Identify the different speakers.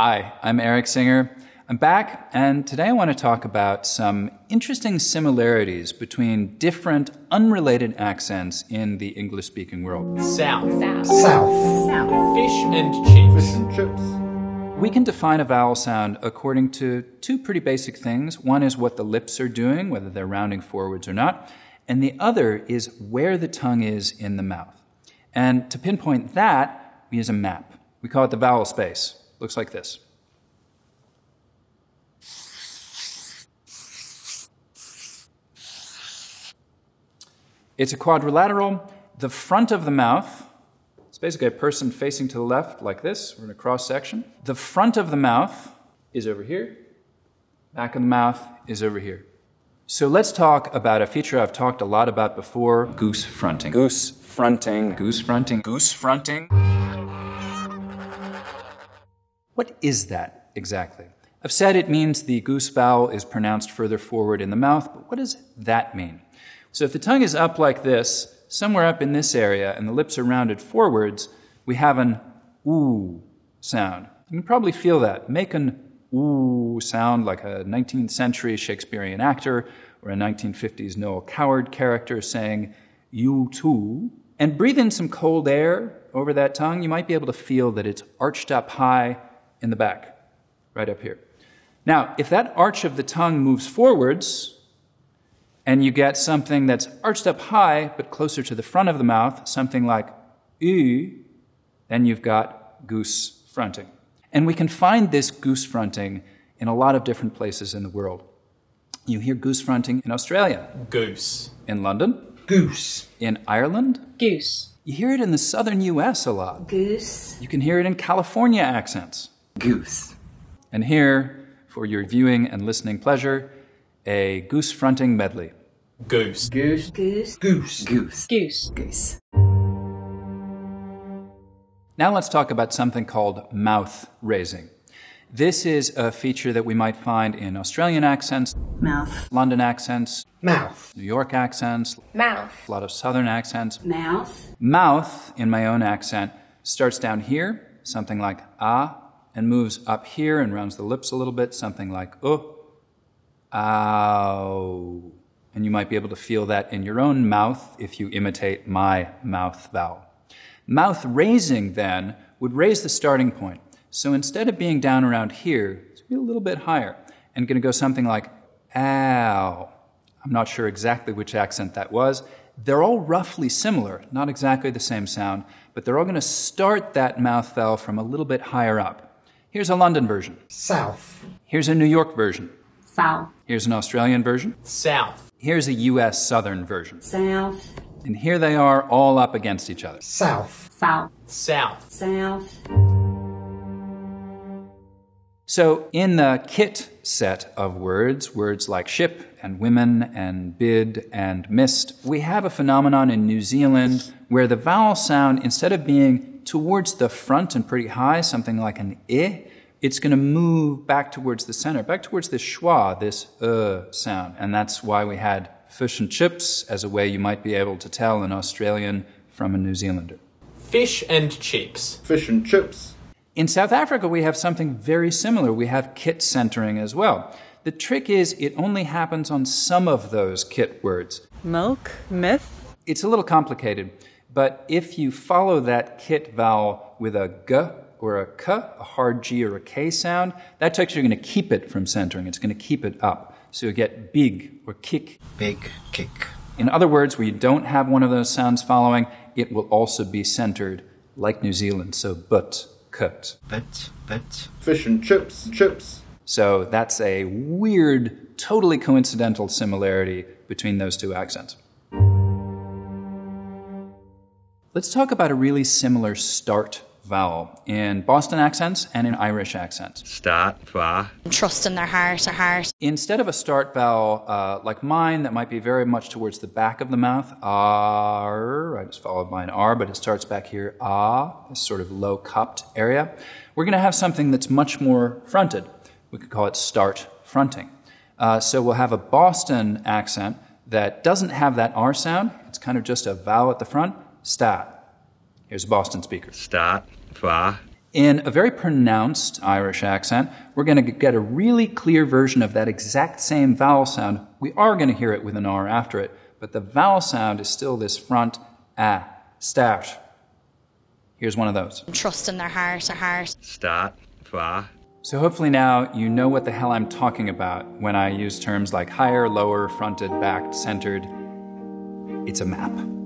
Speaker 1: Hi, I'm Erik Singer. I'm back, and today I want to talk about some interesting similarities between different unrelated accents in the English speaking world.
Speaker 2: South.
Speaker 3: South.
Speaker 4: South.
Speaker 3: South.
Speaker 2: Fish and chips.
Speaker 4: Fish and chips.
Speaker 1: We can define a vowel sound according to two pretty basic things. One is what the lips are doing, whether they're rounding forwards or not, and the other is where the tongue is in the mouth. And to pinpoint that, we use a map. We call it the vowel space. Looks like this. It's a quadrilateral. The front of the mouth, it's basically a person facing to the left like this. We're in a cross section. The front of the mouth is over here. Back of the mouth is over here. So let's talk about a feature I've talked a lot about before goose fronting. Goose fronting. Goose fronting. Goose fronting. What is that exactly? I've said it means the goose vowel is pronounced further forward in the mouth, but what does that mean? So if the tongue is up like this, somewhere up in this area, and the lips are rounded forwards, we have an ooh sound. You can probably feel that. Make an ooh sound like a 19th century Shakespearean actor or a 1950s Noel Coward character saying, you too. And breathe in some cold air over that tongue. You might be able to feel that it's arched up high in the back, right up here. Now, if that arch of the tongue moves forwards, and you get something that's arched up high but closer to the front of the mouth, something like u, then you've got goose fronting. And we can find this goose fronting in a lot of different places in the world. You hear goose fronting in Australia,
Speaker 2: Goose.
Speaker 1: in London,
Speaker 4: Goose.
Speaker 1: in Ireland.
Speaker 3: Goose.
Speaker 1: You hear it in the southern US a lot.
Speaker 3: Goose.
Speaker 1: You can hear it in California accents.
Speaker 4: Goose.
Speaker 1: And here, for your viewing and listening pleasure, a goose fronting medley.
Speaker 2: Goose.
Speaker 4: Goose.
Speaker 3: Goose.
Speaker 4: Goose. Goose.
Speaker 3: Goose.
Speaker 4: Goose.
Speaker 1: Now let's talk about something called mouth raising. This is a feature that we might find in Australian accents,
Speaker 3: Mouth.
Speaker 1: London accents,
Speaker 4: Mouth.
Speaker 1: New York accents,
Speaker 3: Mouth.
Speaker 1: a lot of southern accents.
Speaker 3: Mouth.
Speaker 1: Mouth, in my own accent, starts down here, something like ah, and moves up here and rounds the lips a little bit, something like oh, ow. And you might be able to feel that in your own mouth if you imitate my mouth vowel. Mouth raising, then, would raise the starting point. So instead of being down around here, it's gonna be a little bit higher and going to go something like ow. I'm not sure exactly which accent that was. They're all roughly similar, not exactly the same sound, but they're all going to start that mouth vowel from a little bit higher up. Here's a London version.
Speaker 4: South.
Speaker 1: Here's a New York version.
Speaker 3: South.
Speaker 1: Here's an Australian version.
Speaker 2: South.
Speaker 1: Here's a US Southern version.
Speaker 3: South.
Speaker 1: And here they are all up against each other.
Speaker 4: South.
Speaker 3: South.
Speaker 2: South.
Speaker 3: South.
Speaker 1: So, in the kit set of words, words like ship and women and bid and mist, we have a phenomenon in New Zealand where the vowel sound, instead of being towards the front and pretty high, something like an i, it's going to move back towards the center, back towards this schwa, this uh sound. And that's why we had fish and chips as a way you might be able to tell an Australian from a New Zealander.
Speaker 2: Fish and chips.
Speaker 4: Fish and chips.
Speaker 1: In South Africa, we have something very similar. We have kit centering as well. The trick is it only happens on some of those kit words.
Speaker 5: Milk, myth,
Speaker 1: It's a little complicated, but if you follow that kit vowel with a g or a k, a hard g or a k sound, that's actually going to keep it from centering. It's going to keep it up. So you get big or kick.
Speaker 4: Big kick.
Speaker 1: In other words, where you don't have one of those sounds following, it will also be centered like New Zealand. So but, cut.
Speaker 4: But, but. Fish and chips. Chips.
Speaker 1: So that's a weird, totally coincidental similarity between those two accents. Let's talk about a really similar start vowel in Boston accents and in Irish accents.
Speaker 6: Start, fa,
Speaker 7: trust in their heart or heart.
Speaker 1: Instead of a start vowel uh, like mine that might be very much towards the back of the mouth, R, right, it's followed by an R, but it starts back here, ah, this sort of low cupped area, we're going to have something that's much more fronted. We could call it start fronting. Uh, so we'll have a Boston accent that doesn't have that R sound. It's kind of just a vowel at the front. Start. Here's a Boston speaker.
Speaker 6: start, fa,
Speaker 1: In a very pronounced Irish accent, we're going to get a really clear version of that exact same vowel sound. We are going to hear it with an R after it, but the vowel sound is still this front ah, start. Here's one of those.
Speaker 7: Trust in their heart or heart.
Speaker 3: Start. Fa.
Speaker 1: So hopefully now you know what the hell I'm talking about when I use terms like higher, lower, fronted, backed, centered. It's a map.